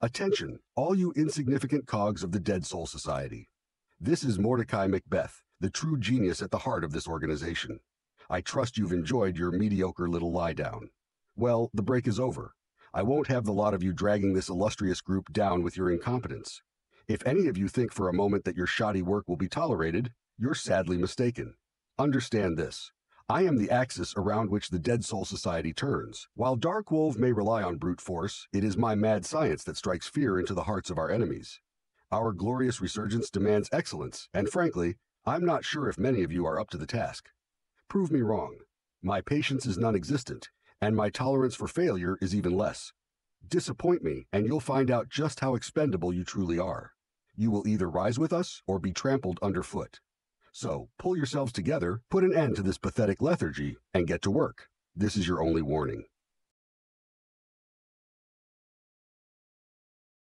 Attention, all you insignificant cogs of the Dead Soul Society. This is Mordecai MacBeth, the true genius at the heart of this organization. I trust you've enjoyed your mediocre little lie down. Well, the break is over. I won't have the lot of you dragging this illustrious group down with your incompetence. If any of you think for a moment that your shoddy work will be tolerated, you're sadly mistaken. Understand this. I am the axis around which the Dead Soul Society turns. While Dark Wolf may rely on brute force, it is my mad science that strikes fear into the hearts of our enemies. Our glorious resurgence demands excellence, and frankly, I'm not sure if many of you are up to the task. Prove me wrong. My patience is non existent, and my tolerance for failure is even less. Disappoint me, and you'll find out just how expendable you truly are. You will either rise with us or be trampled underfoot. So pull yourselves together, put an end to this pathetic lethargy, and get to work. This is your only warning.